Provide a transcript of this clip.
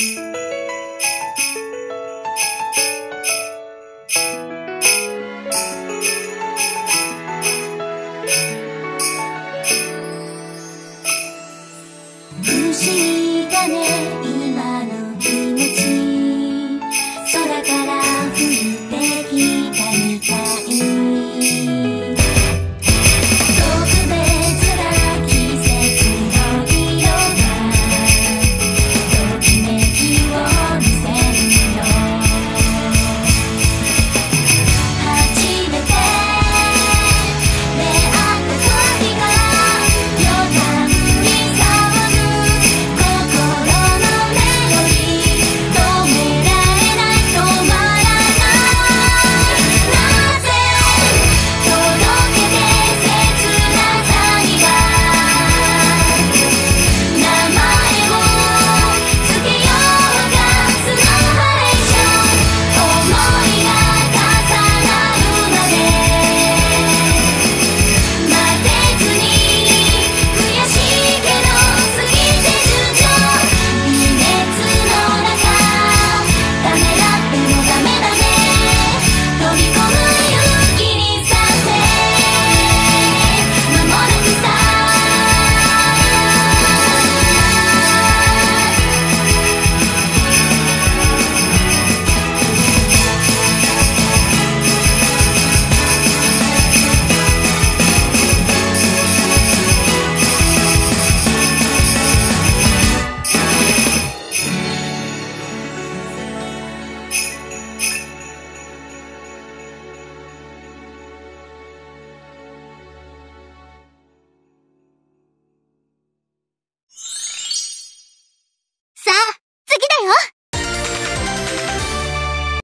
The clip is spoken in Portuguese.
Música